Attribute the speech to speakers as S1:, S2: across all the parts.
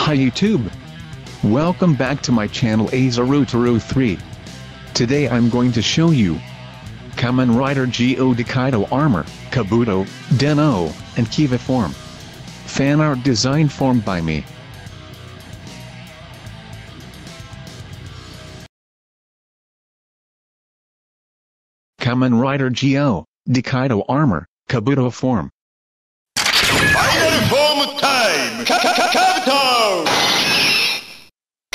S1: Hi YouTube! Welcome back to my channel Aseru Teru 3. Today I'm going to show you Kamen Rider Zi-O Decade Armor, Kabuto, Den-O, and Kiva form. Fan art design formed by me. Kamen Rider Zi-O, Decade Armor, Kabuto form.
S2: Final form time! K -k -k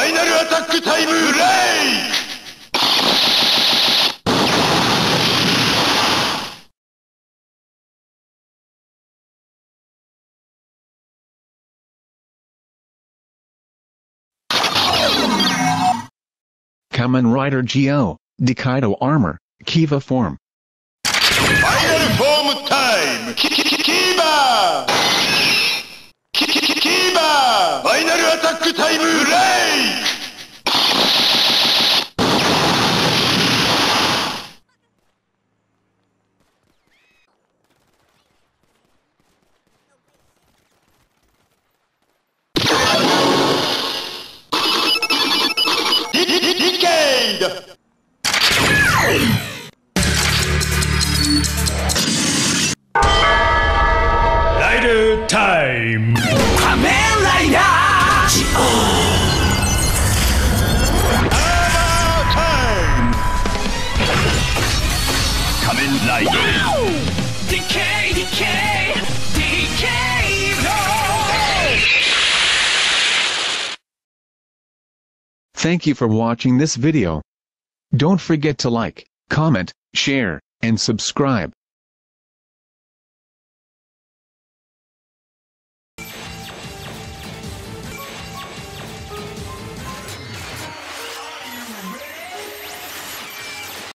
S2: ァイナルアタックタイムレイ
S1: Kamen Rider Zi-O, Decade Armor, Kiva Form.
S2: Final Form Time! K -k -k Kiva! Kiva! Final Attack Time!
S3: Rider time!
S2: Armor time!
S3: Kamen Rider!
S4: Decay, decay, decay,
S1: Thank you for watching this video. Don't forget to like, comment, share, and subscribe.